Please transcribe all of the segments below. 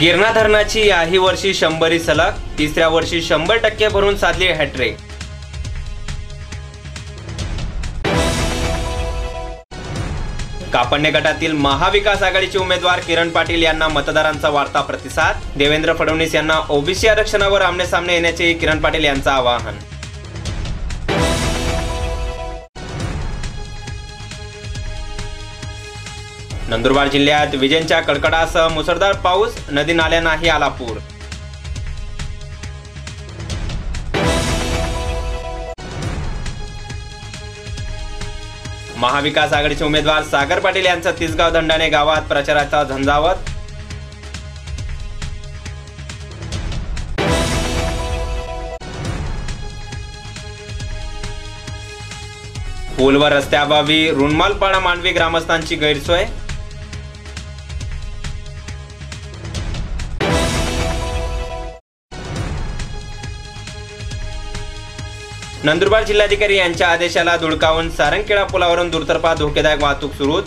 गिरणा धरणाची याही वर्षी शंभरी सलग तिसऱ्या वर्षी शंभर टक्के भरून साधली हॅट्रिक. कापडणे गटातील महाविकास आघाडीचे उमेदवार किरण पाटील यांना मतदारांचा वाढता प्रतिसाद देवेंद्र फडणवीस यांना ओबीसी आरक्षणावर आमने सामने येण्याचे किरण पाटील यांचं आवाहन. नंदुरबार जिल्ह्यात विजेंच्या कडकडासह मुसळधार पाऊस नदी नाल्यांनाही आला पूर. महाविकास आघाडीचे उमेदवार सागर पाटील यांचा तिसगाव दंडाने गावात प्रचाराचा झंझावत. पूल व रस्त्याअभावी रुणमालपाडा मांडवी ग्रामस्थांची गैरसोय. नंदुरबार जिल्हाधिकारी यांच्या आदेशाला धुडकावून सारंगखेडा पुलावरून दुर्तर्फा धोकेदायक वाहतूक सुरू.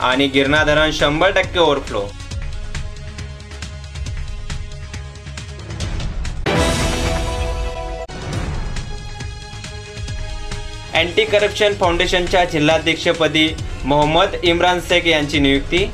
आणि गिरणा धरण शंभर टक्के ओव्हरफ्लो अँटी करप्शन फाउंडेशनच्या जिल्हाध्यक्षपदी मोहम्मद इम्रान शेख यांची नियुक्ती.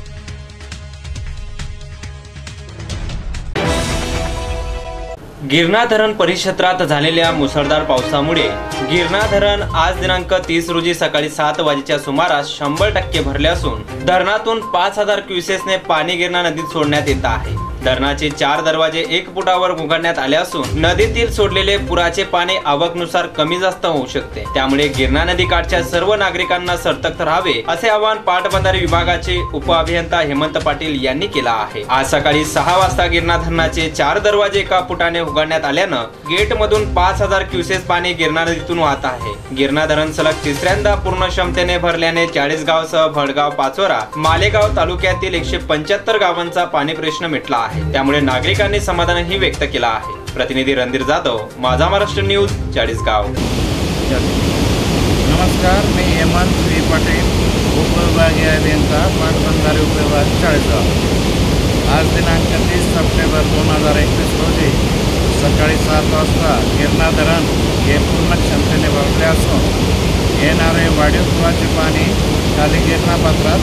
गिरणा धरण परिक्षेत्रात झालेल्या मुसळधार पावसामुळे गिरणा धरण आज दिनांक तीस रोजी सकाळी सात वाजेच्या सुमारास शंभर टक्के भरले असून धरणातून पाच हजार क्युसेसने पाणी गिरणा नदीत सोडण्यात येत आहे. धरणाचे चार दरवाजे एक फुटावर उघडण्यात आले असून नदीतील सोडलेले पुराचे पाणी आवकनुसार कमी जास्त होऊ शकते. त्यामुळे गिरणा नदी काठच्या सर्व नागरिकांना सतर्क राहावे असे आवाहन पाटबंधारे विभागाचे उपअभियंता हेमंत पाटील यांनी केला आहे. आज सकाळी सहा वाजता गिरणा धरणाचे चार दरवाजे एका फुटाने उघडण्यात आल्यानं गेट मधून पाच हजार क्युसेस पाणी गिरणा नदीतून वाहत आहे. गिरणा धरण सलग तिसऱ्यांदा पूर्ण क्षमतेने भरल्याने चाळीसगावसह भडगाव पाचोरा मालेगाव तालुक्यातील एकशे पंच्याहत्तर गावांचा पाणी प्रश्न मिटला आहे. त्यामुळे नागरिकांनी समाधानही व्यक्त केलं आहे. प्रतिनिधी रणधीर जाधव माझा महाराष्ट्र न्यूज चाळीसगाव. नमस्कार मी हेमंत व्ही पाटील उपविभागीय अभियंता पाटबंधारे उपविभाग चाळीसगाव. आज दिनांक तीस सप्टेंबर दोन हजार एकवीस रोजी सकाळी सात वाजता गिरणा धरण हे पूर्ण क्षमतेने भरले असून येणारे वाढीव पुराचे पाणी खाली गिरणा पात्रात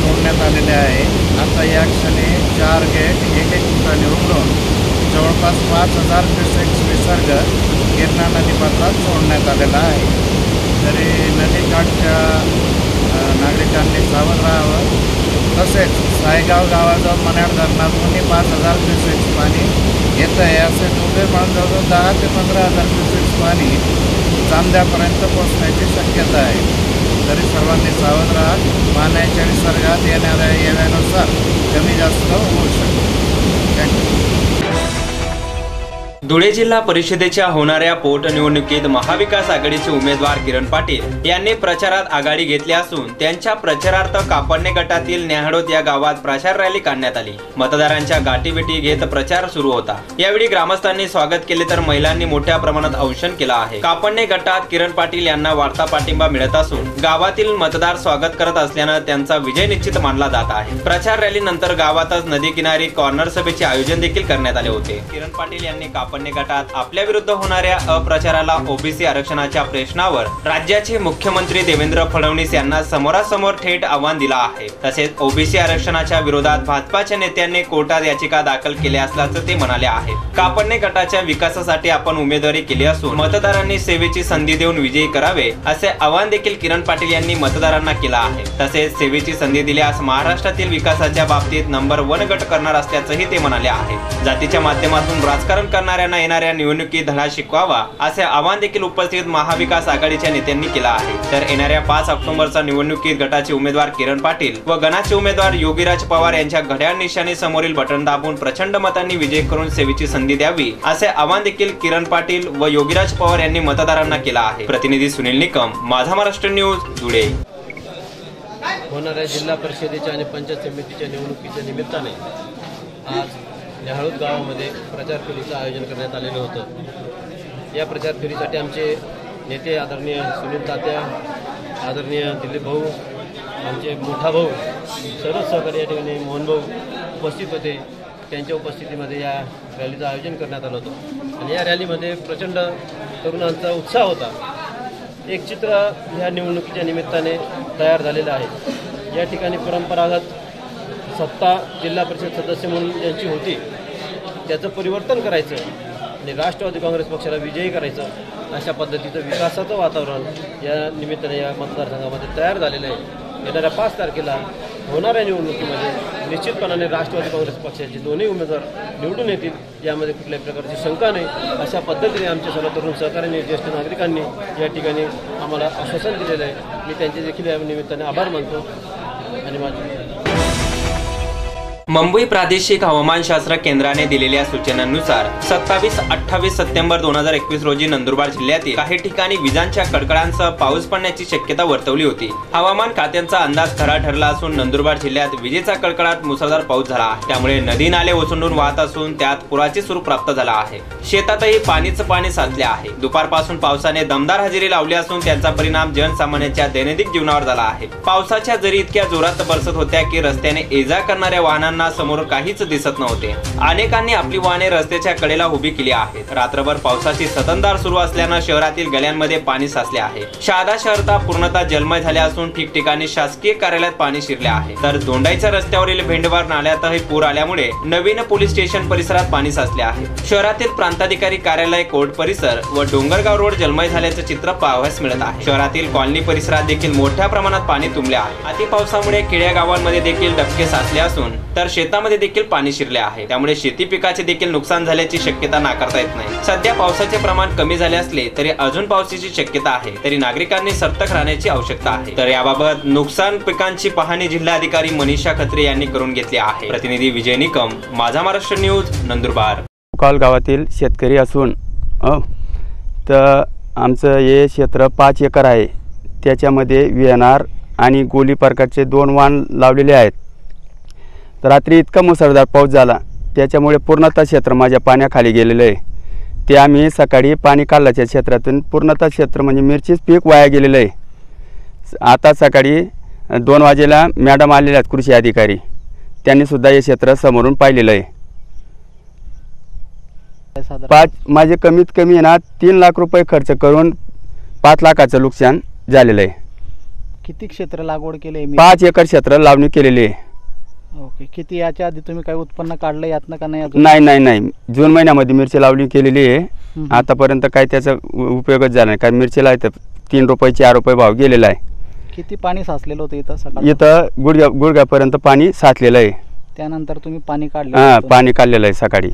सोडण्यात आलेले आहे. आता या क्षणी चार गेट एक एक ठिकाणी उघडून जवळपास पाच हजार क्युसेक्स विसर्ग गिरणा नदीपात्रात सोडण्यात आलेला आहे. तरी नदीकाठच्या नागरिकांनी सावध राहावं. तसेच सायगाव गावाजवळ मन्याड धरणातूनही पाच हजार क्युसेक्स पाणी येत आहे असे दोघे पण जवळजवळ दहा ते पंधरा हजार क्युसेक्स पाणी चांद्यापर्यंत पोचण्याची शक्यता आहे. तरी सर्वांनी सावध राहत पाण्याच्या निसर्गात येणाऱ्या येव्यानुसार कमी जास्त होऊ शकतो. थँक्यू धुळे जिल्हा परिषदेच्या होणाऱ्या पोटनिवडणुकीत महाविकास आघाडीचे उमेदवार किरण पाटील यांनी प्रचारात आघाडी घेतली असून त्यांच्या प्रचारार्थ कापडणे गटातील न्याहाडोत या गावात प्रचार रॅली काढण्यात आली. मतदारांच्या गाठीभेटी घेत प्रचार सुरू होता. यावेळी ग्रामस्थांनी स्वागत केले तर महिलांनी मोठ्या प्रमाणात औषण केलं आहे. कापडणे गटात किरण पाटील यांना वाढता पाठिंबा मिळत असून गावातील मतदार स्वागत करत असल्यानं त्यांचा विजय निश्चित मानला जात आहे. प्रचार रॅली नंतर गावातच नदी किनारी कॉर्नर सभेचे आयोजन देखील करण्यात आले होते. किरण पाटील यांनी सापडणे गटात आपल्या विरुद्ध होणाऱ्या अप्रचाराला ओबीसी आरक्षणाच्या प्रश्नावर राज्याचे मुख्यमंत्री देवेंद्र फडणवीस यांना समोरासमोर थेट आव्हान दिला आहे. तसेच ओबीसी आरक्षणाच्या विरोधात भाजपाच्या नेत्यांनी कोर्टात याचिका दाखल केल्या असल्याचं ते म्हणाले आहे. कापडणे गटाच्या विकासासाठी आपण उमेदवारी केली असून मतदारांनी सेवेची संधी देऊन विजयी करावे असे आवाहन देखील किरण पाटील यांनी मतदारांना केला आहे. तसेच सेवेची संधी दिल्यास महाराष्ट्रातील विकासाच्या बाबतीत नंबर वन गट करणार असल्याचंही ते म्हणाले आहे. जातीच्या माध्यमातून राजकारण करणाऱ्या करणाऱ्यांना येणाऱ्या निवडणुकीत धडा शिकवावा असे आवाहन देखील उपस्थित महाविकास आघाडीच्या नेत्यांनी केला आहे. तर येणाऱ्या पाच ऑक्टोबरच्या निवडणुकीत गटाचे उमेदवार किरण पाटील व गणाचे उमेदवार योगीराज पवार यांच्या घड्याळ निशाने समोरील बटन दाबून प्रचंड मतांनी विजय करून सेवेची संधी द्यावी असे आवाहन देखील किरण पाटील व योगीराज पवार यांनी मतदारांना केला आहे. प्रतिनिधी सुनील निकम माझा महाराष्ट्र न्यूज धुळे. होणाऱ्या जिल्हा परिषदेच्या आणि पंचायत समितीच्या निवडणुकीच्या निमित्ताने आज न्याहाळूद गावामध्ये प्रचार फेरीचं आयोजन करण्यात आलेलं होतं. या प्रचार फेरीसाठी आमचे नेते आदरणीय सुनील तात्या आदरणीय दिलीप भाऊ आमचे मोठा भाऊ सर्व सहकारी या ठिकाणी मोहन भाऊ उपस्थित होते. त्यांच्या उपस्थितीमध्ये या रॅलीचं आयोजन करण्यात आलं होतं. आणि या रॅलीमध्ये प्रचंड तरुणांचा उत्साह होता. एक चित्र ह्या निवडणुकीच्या निमित्ताने तयार झालेलं आहे. या ठिकाणी परंपरागत सत्ता जिल्हा परिषद सदस्य म्हणून यांची होती त्याचं परिवर्तन करायचं आणि राष्ट्रवादी काँग्रेस पक्षाला विजयी करायचं अशा पद्धतीचं विकासाचं वातावरण या निमित्ताने या मतदारसंघामध्ये तयार झालेलं आहे. येणाऱ्या पाच तारखेला होणाऱ्या निवडणुकीमध्ये निश्चितपणाने राष्ट्रवादी काँग्रेस पक्षाचे दोन्ही उमेदवार निवडून येतील यामध्ये कुठल्याही प्रकारची शंका नाही. अशा पद्धतीने आमच्या सर्व तरुण सहकाऱ्यांनी ज्येष्ठ नागरिकांनी या ठिकाणी आम्हाला आश्वासन दिलेलं आहे. मी त्यांचे देखील या निमित्ताने आभार मानतो. आणि माझी मुंबई प्रादेशिक हवामानशास्त्र केंद्राने दिलेल्या सूचनांनुसार सत्तावीस अठ्ठावीस सप्टेंबर दोन हजार एकवीस रोजी नंदुरबार जिल्ह्यातील काही ठिकाणी विजांच्या कडकडांसह पाऊस पडण्याची शक्यता वर्तवली होती. हवामान खात्यांचा अंदाज खरा ठरला असून नंदुरबार जिल्ह्यात विजेचा कडकडाट मुसळधार पाऊस झाला त्यामुळे नदी नाले ओसंडून वाहत असून त्यात पुराचे स्वरूप प्राप्त झाला आहे. शेतातही पाणीच पाणी साचले आहे. दुपारपासून पावसाने दमदार हजेरी लावली असून त्याचा परिणाम जनसामान्यांच्या दैनंदिन जीवनावर झाला आहे. पावसाच्या जरी इतक्या जोरात बरसत होत्या की रस्त्याने ये जा करणाऱ्या वाहनांना वाहनांना समोर काहीच दिसत नव्हते. अनेकांनी आपली वाहने रस्त्याच्या कडेला उभी केली आहेत. रात्रभर पावसाची सततधार सुरू असल्यानं शहरातील गल्यांमध्ये पाणी साचले आहे. शहादा शहरता पूर्णतः जलमय झाले असून ठिकठिकाणी शासकीय कार्यालयात पाणी शिरले आहे. तर दोंडाईच्या रस्त्यावरील भेंडवार नाल्यातही पूर आल्यामुळे नवीन पोलीस स्टेशन परिसरात पाणी साचले आहे. शहरातील प्रांताधिकारी कार्यालय कोर्ट परिसर व डोंगरगाव रोड जलमय झाल्याचं चित्र पाहावयास मिळत आहे. शहरातील कॉलनी परिसरात देखील मोठ्या प्रमाणात पाणी तुंबले आहे. अति पावसामुळे खेड्या गावांमध्ये देखील डबके साचले असून तर शेतामध्ये देखील पाणी शिरले आहे. त्यामुळे शेती पिकाचे देखील नुकसान झाल्याची शक्यता नाकारता येत नाही. सध्या पावसाचे प्रमाण कमी झाले असले तरी अजून पावसाची शक्यता आहे तरी नागरिकांनी सतर्क राहण्याची आवश्यकता आहे. तर याबाबत नुकसान पिकांची पाहणी जिल्हाधिकारी मनीषा खत्रे यांनी करून घेतली आहे. प्रतिनिधी विजय निकम माझा महाराष्ट्र न्यूज नंदुरबार. कॉल गावातील शेतकरी असून तर आमचं हे क्षेत्र पाच एकर आहे. त्याच्यामध्ये व्ही एन आर आणि गोली प्रकारचे दोन वाण लावलेले आहेत. तर रात्री इतका मुसळधार पाऊस झाला त्याच्यामुळे पूर्णतः क्षेत्र माझ्या पाण्याखाली गेलेलं आहे. ते आम्ही सकाळी पाणी काढलं त्या क्षेत्रातून पूर्णतः क्षेत्र म्हणजे मिरचीच पीक वाया गेलेलं आहे. आता सकाळी दोन वाजेला मॅडम आलेल्या आहेत कृषी अधिकारी. त्यांनीसुद्धा हे क्षेत्र समोरून पाहिलेलं आहे. पाच माझे कमीत कमी आहे ना तीन लाख रुपये खर्च करून पाच लाखाचं नुकसान झालेलं आहे. किती क्षेत्र लागवड केले पाच एकर क्षेत्र लावणी केलेली आहे. ओके किती याच्या आधी तुम्ही काही उत्पन्न काढलं यातनं का नाही अजून नाही नाही नाही जून महिन्यामध्ये मिरची लावणी केलेली आहे हम्म. आतापर्यंत काही त्याचा उ- उपयोगच झाला नाही कारण मिरचीला इथं तीन रुपये चार रुपये भाव गेलेला आहे किती पाणी साचलेलं होतं इथं सकाळी इथं गुडघ्या गुडघ्यापर्यंत पाणी साचलेलं आहे त्यानंतर तुम्ही पाणी काढलं हां होतं. पाणी काढलेलं आहे सकाळी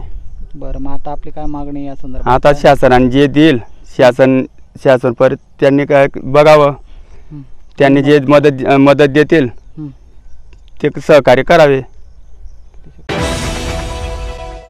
बरं मग आता आपली काय मागणी आहे या संदर्भात आता काय? शासनाने जे देईल शासन शासन परत त्यांनी काय बघावं हं. त्यांनी जे मदत मदत देतील. ते सहकार्य करावे.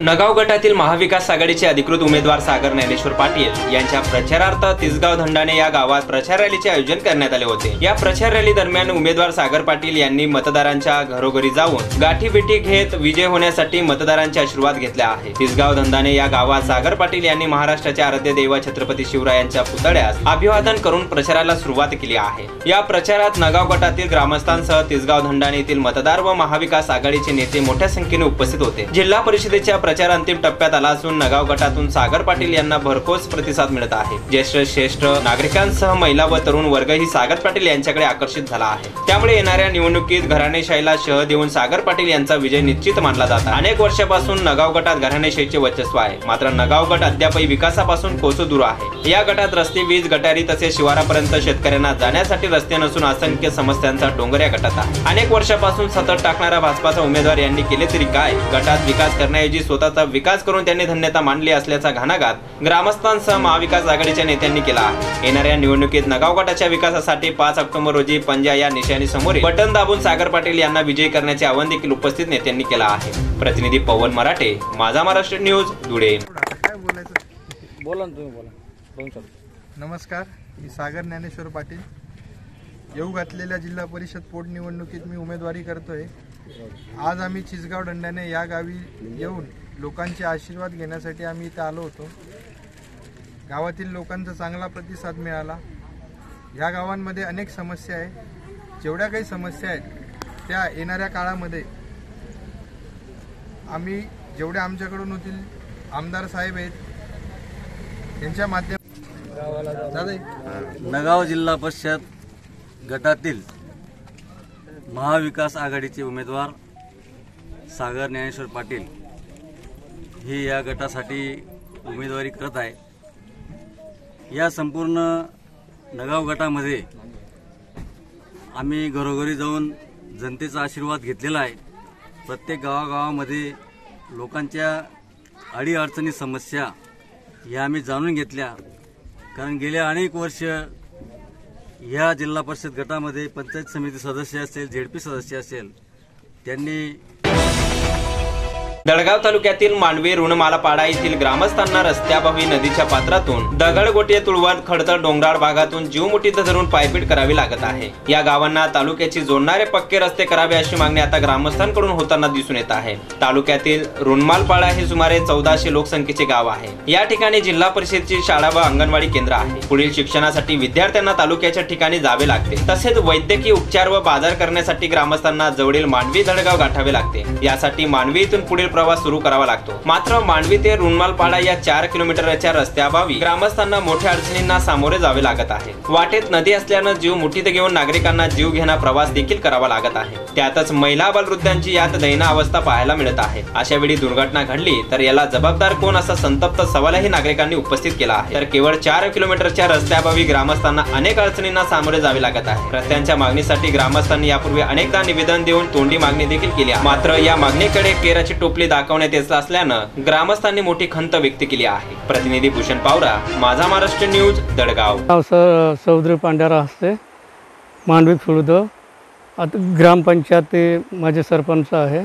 नगाव गटातील महाविकास आघाडीचे अधिकृत उमेदवार सागर ज्ञानेश्वर पाटील यांच्या प्रचारार्थ तिसगाव धंडाणे या गावात प्रचार रॅलीचे आयोजन करण्यात आले होते. या प्रचार रॅली दरम्यान उमेदवार सागर पाटील यांनी मतदारांच्या घरोघरी जाऊन गाठी बिठी घेत विजय होण्यासाठी मतदारांच्या आशीर्वाद घेतले आहे. तिसगाव धंदाने या गावात सागर पाटील यांनी महाराष्ट्राच्या आराध्य देवा छत्रपती शिवरायांच्या पुतळ्यास अभिवादन करून प्रचाराला सुरुवात केली आहे. या प्रचारात नगाव गटातील ग्रामस्थांसह तिसगाव धंडाणे येथील मतदार व महाविकास आघाडीचे नेते मोठ्या संख्येने उपस्थित होते. जिल्हा परिषदेच्या प्रचार अंतिम टप्प्यात आला असून नगाव गटातून सागर पाटील यांना भरघोस प्रतिसाद मिळत आहे. ज्येष्ठ श्रेष्ठ नागरिकांसह महिला व तरुण वर्ग ही सागर पाटील यांच्याकडे आकर्षित झाला आहे. त्यामुळे येणाऱ्या निवडणुकीत घराणेशाहीला शह देऊन सागर पाटील यांचा विजय निश्चित मानला जात आहे. अनेक वर्षापासून नगाव गटात घराणेशाहीचे वर्चस्व आहे. मात्र नगाव गट अद्यापही विकासापासून कोसो दूर आहे. या गटात रस्ते वीज गटारी तसेच शिवारापर्यंत शेतकऱ्यांना जाण्यासाठी रस्ते नसून असंख्य समस्यांचा डोंगर या गटात आहे. अनेक वर्षापासून सतत टाकणारा भाजपाचा उमेदवार यांनी केले तरी काय? गटात विकास करण्याऐवजी स्वतः स्वतःचा विकास करून त्यांनी धन्यता मांडली असल्याचा घाणाघात ग्रामस्थांसह महाविकास आघाडीच्या नेत्यांनी केला येणाऱ्या निवडणुकीत नगाव गटाच्या विकासासाठी पाच ऑक्टोबर रोजी पंजा या निशाणी समोर बटन दाबून सागर पाटील यांना विजयी करण्याचे आवाहन देखील उपस्थित नेत्यांनी केला आहे. प्रतिनिधी पवन मराठे माझा महाराष्ट्र न्यूज धुळे. काय बोलायचं बोला ना तुम्ही बोला दोन नमस्कार मी सागर ज्ञानेश्वर पाटील. येऊ घातलेल्या जिल्हा परिषद पोटनिवडणुकीत मी उमेदवारी करतोय. आज आम्ही चिसगाव दंड्याने या गावी येऊन लोकांचे आशीर्वाद घेण्यासाठी आम्ही इथं आलो होतो. गावातील लोकांचा चांगला प्रतिसाद मिळाला. या गावांमध्ये अनेक समस्या आहे जेवढ्या काही समस्या आहेत त्या येणाऱ्या काळामध्ये आम्ही जेवढ्या आमच्याकडून होतील आमदार साहेब आहेत त्यांच्या माध्यम नगाव जिल्हा परिषद गटातील महाविकास आघाडीचे उमेदवार सागर ज्ञानेश्वर पाटील. हे या गटासाठी उमेदवारी करत आहे. या संपूर्ण नगाव गटामध्ये आम्ही घरोघरी जाऊन जनतेचा आशीर्वाद घेतलेला आहे. प्रत्येक गावागावामध्ये लोकांच्या अडीअडचणी समस्या या आम्ही जाणून घेतल्या. कारण गेल्या अनेक वर्ष ह्या जिल्हा परिषद गटामध्ये पंचायत समिती सदस्य असेल झेडपी सदस्य असेल त्यांनी दळगाव तालुक्यातील मांडवी ऋणमालापाडा येथील ग्रामस्थांना रस्त्याभावी नदीच्या पात्रातून दगडगोटे तुळवण खडतर डोंगराळ भागातून जीवमुठीत धरून पायपीट करावी लागत आहे. या गावांना तालुक्याची जोडणारे पक्के रस्ते करावे अशी मागणी आता ग्रामस्थांकडून होताना दिसून येत आहे. तालुक्यातील ऋणमालपाडा हे सुमारे चौदाशे लोकसंख्येचे गाव आहे. या ठिकाणी जिल्हा परिषदची शाळा व अंगणवाडी केंद्र आहे. पुढील शिक्षणासाठी विद्यार्थ्यांना तालुक्याच्या ठिकाणी जावे लागते. तसेच वैद्यकीय उपचार व बाजार करण्यासाठी ग्रामस्थांना जवळील मांडवी दडगाव गाठावे लागते. यासाठी मांडवी इथून पुढील प्रवास सुरू करावा लागतो. मात्र मांडवी ते रुणमालपाडा या चार किलोमीटरच्या रस्त्याभावी ग्रामस्थांना मोठ्या अडचणींना सामोरे जावे लागत आहे. वाटेत नदी असल्यानं जीव मुठीत घेऊन नागरिकांना जीव घेणा प्रवास देखील करावा लागत आहे. त्यातच महिला बालवृद्धांची यात दैना अवस्था पाहायला मिळत आहे. अशा वेळी दुर्घटना घडली तर याला जबाबदार कोण असा संतप्त सवालही नागरिकांनी उपस्थित केला आहे. तर केवळ चार किलोमीटरच्या रस्त्याभावी ग्रामस्थांना अनेक अडचणींना सामोरे जावे लागत आहे. रस्त्यांच्या मागणीसाठी ग्रामस्थांनी यापूर्वी अनेकदा निवेदन देऊन तोंडी मागणी देखील केली मात्र या मागणीकडे केराची टोपली दाखवण्यात येत असल्यानं ग्रामस्थांनी मोठी खंत व्यक्त केली आहे. प्रतिनिधी भूषण पावरा माझा महाराष्ट्र न्यूज दडगाव. सर चौधरी पांढरा हस्ते मांडवी खुर्द आता ग्रामपंचायत माझे सरपंच आहे.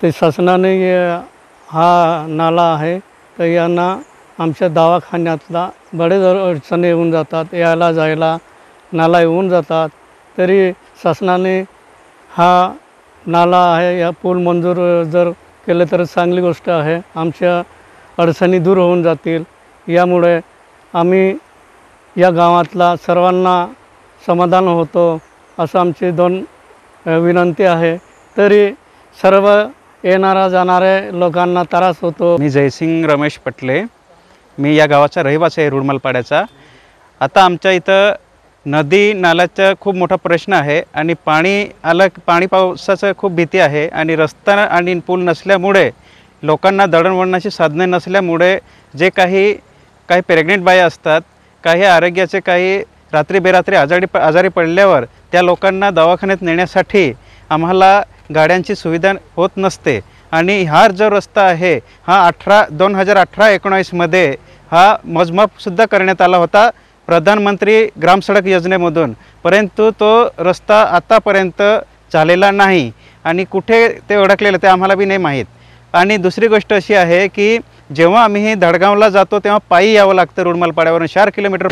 ते शासनाने हा नाला आहे तर यांना आमच्या दवाखान्यातला बरेच अडचणी येऊन जातात. यायला जायला नाला येऊन जातात. तरी शासनाने हा नाला आहे या पूल मंजूर जर केलं तर चांगली गोष्ट आहे. आमच्या अडचणी दूर होऊन जातील. यामुळे आम्ही या गावातला सर्वांना समाधान होतो असं आमची दोन विनंती आहे. तरी सर्व येणाऱ्या जाणाऱ्या लोकांना त्रास होतो. मी जयसिंग रमेश पटले. मी या गावाचा रहिवासी आहे रुडमालपाड्याचा. आता आमच्या इथं नदी नाल्याचा खूप मोठा प्रश्न आहे आणि पाणी आलं पाणी पावसाचं खूप भीती आहे आणि रस्ता आणि पूल नसल्यामुळे लोकांना दळणवळणाची साधने नसल्यामुळे जे काही काही प्रेग्नेंट बाया असतात काही आरोग्याचे काही रात्री बेरात्री आजारी प आजारी पडल्यावर त्या लोकांना दवाखान्यात नेण्यासाठी आम्हाला गाड्यांची सुविधा होत नसते. आणि हा जो रस्ता आहे हा अठरा दोन हजार अठरा एकोणावीसमध्ये हा मोजमापसुद्धा करण्यात आला होता. प्रधानमंत्री ग्रामसडक योजनेमधून परंतु तो रस्ता आत्तापर्यंत झालेला नाही आणि कुठे ते अडकलेलं ते आम्हाला बी नाही माहीत. आणि दुसरी गोष्ट अशी आहे की जेव्हा आम्ही धडगावला जातो तेव्हा पायी यावं लागतं रुडमालपाड्यावरून चार किलोमीटर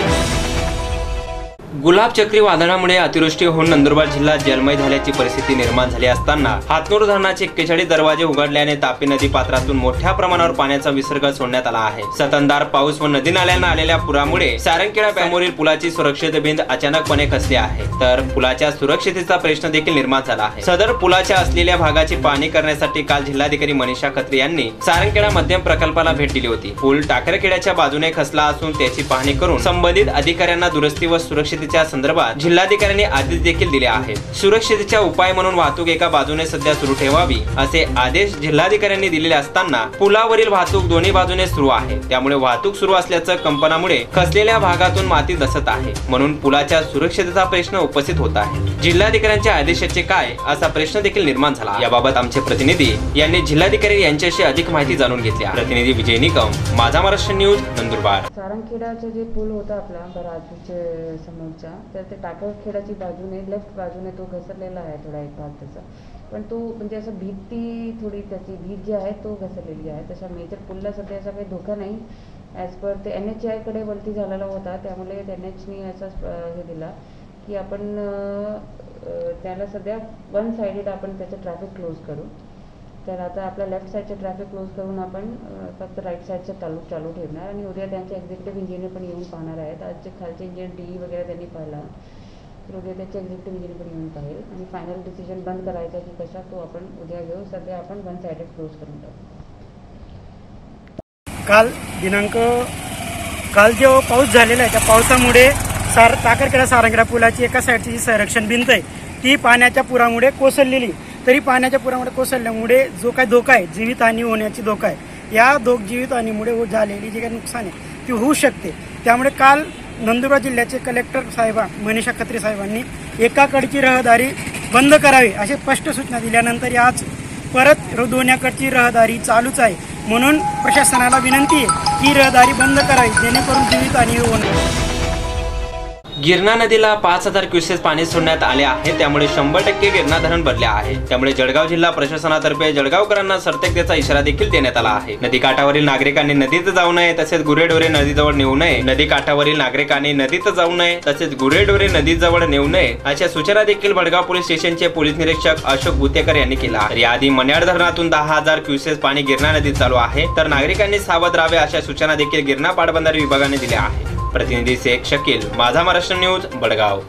गुलाब चक्रीवादळामुळे अतिवृष्टी होऊन नंदुरबार जिल्हा जलमय झाल्याची परिस्थिती निर्माण झाली असताना हातनूर धरणाचे एक्केचाळीस दरवाजे उघडल्याने तापी नदी पात्रातून मोठ्या प्रमाणावर पाण्याचा विसर्ग सोडण्यात आला आहे. सततधार पाऊस व नदी नाल्यांना आलेल्या पुरामुळे सारंगखेडा बॅमोरील पुलाची सुरक्षित भिंत अचानकपणे खचली आहे. तर पुलाच्या सुरक्षितेचा प्रश्न देखील निर्माण झाला आहे. सदर पुलाच्या असलेल्या भागाची पाहणी करण्यासाठी काल जिल्हाधिकारी मनीषा खत्री यांनी सारंगखेडा मध्यम प्रकल्पाला भेट दिली होती. पूल टाकरखेड्याच्या बाजूने खचला असून त्याची पाहणी करून संबंधित अधिकाऱ्यांना दुरुस्ती व सुरक्षित सुरक्षितेच्या संदर्भात जिल्हाधिकाऱ्यांनी आदेश देखील दिले आहेत. सुरक्षितेच्या उपाय म्हणून वाहतूक एका बाजूने सध्या सुरू ठेवावी असे आदेश जिल्हाधिकाऱ्यांनी दिलेले असताना पुलावरील वाहतूक दोन्ही बाजूने सुरू आहे. त्यामुळे वाहतूक सुरू असल्याचं कंपनामुळे खचलेल्या भागातून माती दसत आहे. म्हणून पुलाच्या सुरक्षेचा प्रश्न उपस्थित होत आहे. जिल्हाधिकाऱ्यांच्या आदेशाचे काय असा प्रश्न देखील निर्माण झाला. याबाबत आमचे प्रतिनिधी यांनी जिल्हाधिकारी यांच्याशी अधिक माहिती जाणून घेतली प्रतिनिधी विजय निकम माझा महाराष्ट्र न्यूज नंदुरबार. सारंगखेडाचा जे पूल होता आपला बराजूचे आमच्या तर ते टाकरखेडाची बाजूने लेफ्ट बाजूने तो घसरलेला आहे थोडा एक भाग त्याचा. पण तो म्हणजे असं भीती थोडी त्याची भीत जी आहे तो घसरलेली आहे. तशा मेजर पुलला सध्या असा काही धोका नाही. ॲज पर ते एन एच आयकडे वलती झालेला होता त्यामुळे एन एचनी असा हे दिला की आपण त्याला सध्या वन साइडेड आपण त्याचं ट्रॅफिक क्लोज करू. तर आता आपल्या लेफ्ट साईडचे ट्रॅफिक क्लोज करून आपण फक्त राईट साईडचं चालू चालू ठेवणार आणि उद्या त्यांचे एक्झिक्युटिव्ह इंजिनियर पण येऊन पाहणार आहेत. आजचे खालचे इंजिनियर डी वगैरे त्यांनी पाहिला तर उद्या त्याचे एक्झिक्युटिव्ह इंजिनियर पण येऊन पाहिल आणि फायनल डिसिजन बंद करायचा की कसा तो आपण उद्या घेऊ सध्या आपण वन साईडेड क्लोज करून टाकू. काल दिनांक काल जो पाऊस झालेला आहे त्या पावसामुळे सार टाकरखेडा सारंगडा पुलाची एका साईडची जी संरक्षण भिंत आहे ती पाण्याच्या पुरामुळे कोसळलेली. तरी पाण्याच्या पुरामुळे कोसळल्यामुळे जो काय धोका आहे जीवितहानी होण्याची धोका आहे या दोघ जीवितहानीमुळे हो झालेली जी काही नुकसान आहे ती होऊ शकते. त्यामुळे काल नंदुरबार जिल्ह्याचे कलेक्टर साहेबा मनीषा खत्री साहेबांनी एकाकडची रहदारी बंद करावी असे स्पष्ट सूचना दिल्यानंतर आज परत दोन्याकडची रहदारी चालूच आहे. म्हणून प्रशासनाला विनंती आहे की रहदारी बंद करावी जेणेकरून जीवितहानी होऊ नये गिरणा नदीला पाच हजार क्युसेस पाणी सोडण्यात आले आहे. त्यामुळे शंभर टक्के गिरणा धरण भरले आहे. त्यामुळे जळगाव जिल्हा प्रशासनातर्फे जळगावकरांना सतर्कतेचा इशारा देखील देण्यात आला आहे. नदी काठावरील नागरिकांनी नदीत जाऊ नये तसेच गुरेढोरे नदीजवळ नेऊ नये. नदी काठावरील नागरिकांनी नदीत जाऊ नये तसेच गुरेढोरे नदीजवळ नेऊ नये अशा सूचना देखील भडगाव पोलीस स्टेशनचे पोलीस निरीक्षक अशोक गुतेकर यांनी केला आहे. याआधी मन्याड धरणातून दहा हजार क्युसेस पाणी गिरणा नदीत चालू आहे. तर नागरिकांनी सावध राहावे अशा सूचना देखील गिरणा पाटबंधारे विभागाने दिल्या आहेत. प्रतिनिधी Shaikh Shakeel Majha Maharashtra news Badgaon.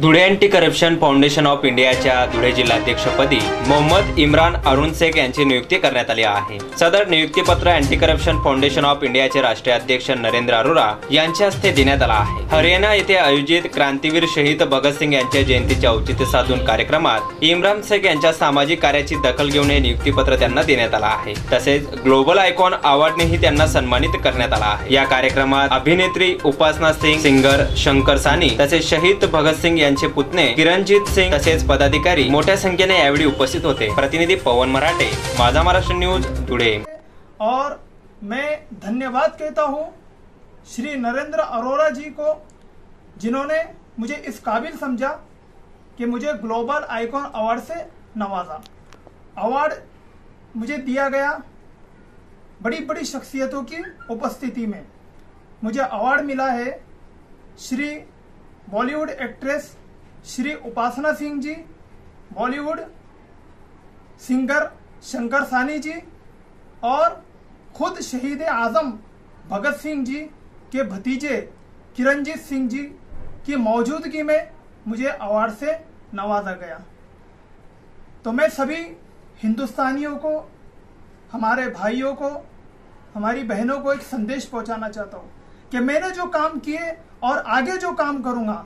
Dhule anti corruption foundation of इंडियाच्या धुळे जिल्हाध्यक्षपदी मोहम्मद इम्रान अरुण शेख यांची नियुक्ती करण्यात आली आहे. सदर नियुक्तीपत्र अँटी करप्शन फाउंडेशन ऑफ इंडियाचे राष्ट्रीय अध्यक्ष नरेंद्र अरोरा यांच्या हस्ते देण्यात आला आहे. हरियाणा येथे आयोजित क्रांतीवीर शहीद भगतसिंग यांच्या जयंतीचे औचित्य साधून कार्यक्रमात इम्रान शेख यांच्या सामाजिक कार्याची दखल घेऊन हे नियुक्तीपत्र त्यांना देण्यात आला आहे. तसेच ग्लोबल आयकॉन अवॉर्डनेही त्यांना सन्मानित करण्यात आला आहे. या कार्यक्रमात अभिनेत्री उपासना सिंग सिंगर शंकर सानी तसेच शहीद भगतसिंग पुतणे किरणजीत सिंग तसेच पदाधिकारी मोठ्या संख्येने यावेळी उपस्थित होते. प्रतिनिधी पवन मराठे, माझा महाराष्ट्र न्यूज़, धुळे. और मैं धन्यवाद कहता हूँ श्री नरेंद्र अरोड़ा जी को, जिन्होंने मुझे इस काबिल समझा कि मुझे ग्लोबल आइकॉन अवार्ड से नवाजा। अवार्ड मुझे दिया गया बड़ी बड़ी शख्सियतों की उपस्थिति में। मुझे अवार्ड मिला है Shri Bollywood actress Shri Upasana Singh ji, Bollywood singer Shankar Sahni ji और खुद शहीद आज़म भगत सिंह जी के भतीजे किरणजीत सिंह जी की मौजूदगी में मुझे अवार्ड से नवाजा गया। तो मैं सभी हिंदुस्तानियों को, हमारे भाइयों को, हमारी बहनों को एक संदेश पहुंचाना चाहता हूँ कि मैंने जो काम किए और आगे जो काम करूँगा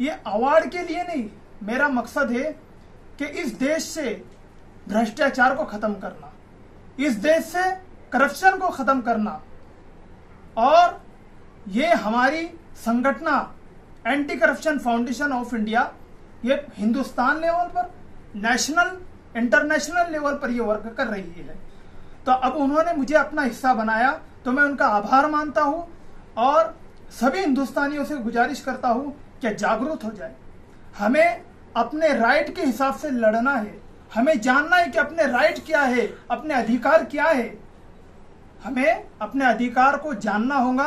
ये अवार्ड के लिए नहीं, मेरा मकसद है कि इस देश से भ्रष्टाचार को खत्म करना, इस देश से करप्शन को खत्म करना, और ये हमारी संगठना anti corruption foundation of India ये हिंदुस्तान लेवल पर नेशनल इंटरनेशनल लेवल पर ये वर्क कर रही है। तो अब उन्होंने मुझे अपना हिस्सा बनाया तो मैं उनका आभार मानता हूँ, और सभी हिंदुस्तानियों से गुजारिश करता हूँ कि जागरूक हो जाए? हमें अपने राइट के हिसाब से लड़ना है। हमें जानना है कि अपने राइट क्या है, अपने अधिकार क्या है। हमें अपने अधिकार को जानना होगा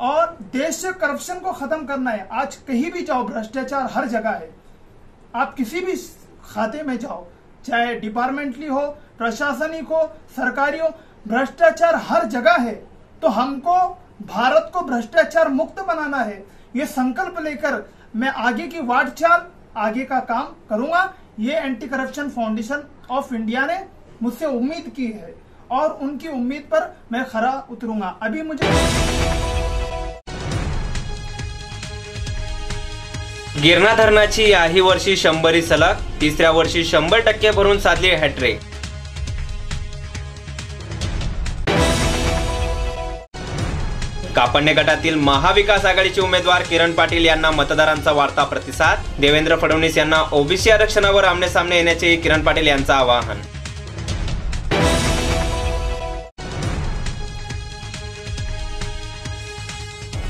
और देश से करप्शन को खत्म करना है। आज कहीं भी जाओ, भ्रष्टाचार हर जगह है। आप किसी भी खाते में जाओ, चाहे डिपार्टमेंटली हो, प्रशासनिक हो, सरकारी हो, भ्रष्टाचार हर जगह है। तो हमको भारत को भ्रष्टाचार मुक्त बनाना है। ये संकल्प लेकर मैं आगे की वाट चाल आगे का काम करूँगा। ये anti corruption foundation of India ने मुझसे उम्मीद की है और उनकी उम्मीद पर मैं खरा उतरूँगा। अभी मुझे गिरणा धरणाची याही वर्षी शंभरी सलग तिसऱ्या वर्षी शंभर टक्के भरून साधली हॅट्रिक। कापडणे गटातील महाविकास आघाडीचे उमेदवार किरण पाटील यांना मतदारांचा वाढता प्रतिसाद. देवेंद्र फडणवीस यांना ओबीसी आरक्षणावर आमने सामने येण्याचे किरण पाटील यांचं आवाहन.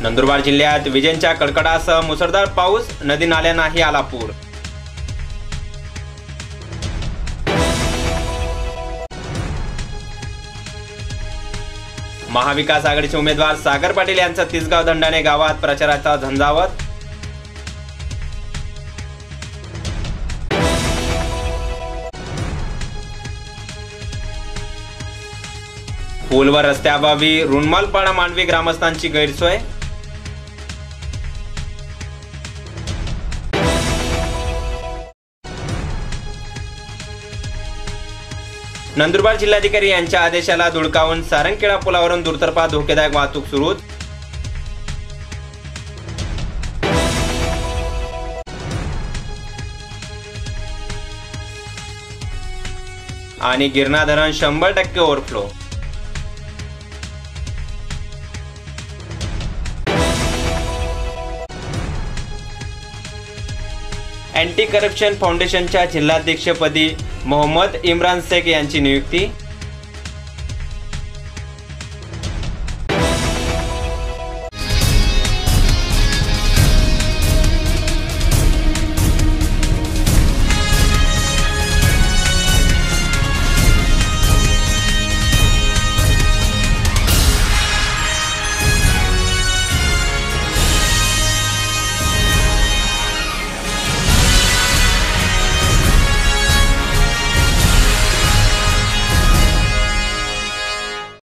नंदुरबार जिल्ह्यात विजेंच्या कडकडासह मुसळधार पाऊस नदी नाल्यांनाही आला पूर महाविकास आघाडीचे उमेदवार सागर पाटील यांचा तिसगाव दंडाने गावात प्रचाराचा झंझावत. व रस्त्याअभावी रुणमालपाडा मांडवी ग्रामस्थांची गैरसोय. नंदुरबार जिल्हाधिकारी यांच्या आदेशाला धुडकावून सारंगखेडा पुलावरून दुतर्फा धोकेदायक वाहतूक सुरू. आणि गिरणा धरण शंभर टक्के ओव्हरफ्लो अँटी करप्शन फाउंडेशनच्या जिल्हाध्यक्षपदी मोहम्मद इम्रान शेख यांची नियुक्ती.